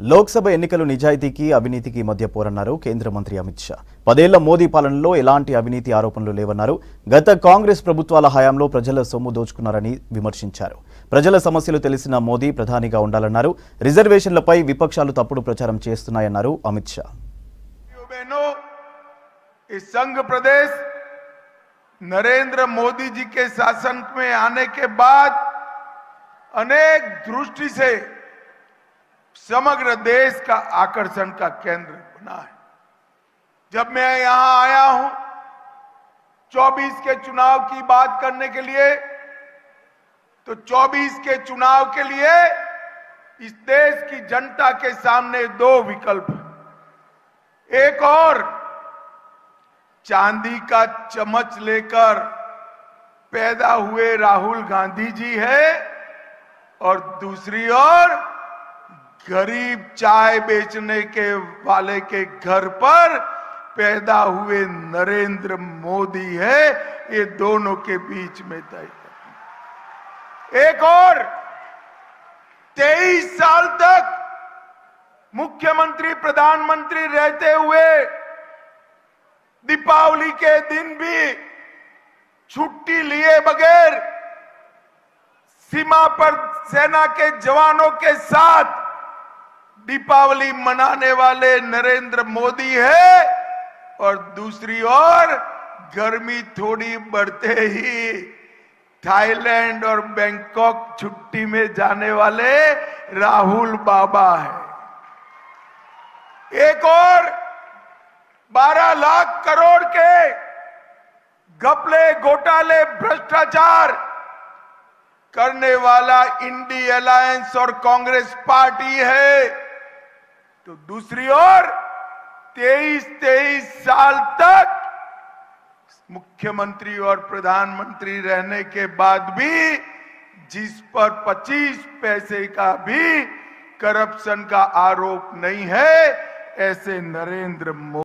లోక్సభ ఎన్నికలు నిజాయితీకి అవినీతికి మధ్య పోరన్నారు కేంద్ర మంత్రి అమిత్ షా పదేళ్ల మోదీ పాలనలో ఎలాంటి అవినీతి ఆరోపణలు లేవన్నారు గత కాంగ్రెస్ ప్రభుత్వాల హయాంలో ప్రజల సొమ్ము దోచుకున్నారని విమర్శించారు ప్రజల సమస్యలు తెలిసిన మోదీ ప్రధానిగా ఉండాలన్నారు రిజర్వేషన్లపై విపక్షాలు తప్పుడు ప్రచారం చేస్తున్నాయన్నారు అమిత్ షా भाइयों बहनों इस संघ प्रदेश नरेंद्र मोदी जी के शासन में आने के बाद अनेक दृष्टि से समग्र देश का आकर्षण का केंद्र बना है। जब मैं यहाँ आया हूँ 24 के चुनाव की बात करने के लिए तो 24 के चुनाव के लिए इस देश की जनता के सामने दो विकल्प एक और, चांदी का चम्मच लेकर पैदा हुए राहुल गांधी जी है, और दूसरी ओर गरीब चाय बेचने के वाले के घर पर पैदा हुए नरेंद्र मोदी है, ये दोनों के बीच में तय एक और, तेईस साल तक मुख्यमंत्री, प्रधानमंत्री रहते हुए दीपावली के दिन भी छुट्टी लिए बगैर सीमा पर सेना के जवानों के साथ दीपावली मनाने वाले नरेंद्र मोदी है और दूसरी ओर गर्मी थोड़ी बढ़ते ही थाईलैंड और बैंकॉक छुट्टी में जाने वाले राहुल बाबा है। एक और 12 लाख करोड़ के घपले घोटाले भ्रष्टाचार करने वाला इंडी अलायंस और कांग्रेस पार्टी है। तो दूसरी ओर 23 23 साल तक मुख्यमंत्री और प्रधानमंत्री रहने के बाद भी जिस पर 25 पैसे का भी करप्शन का आरोप नहीं है, ऐसे नरेंद्र मोदी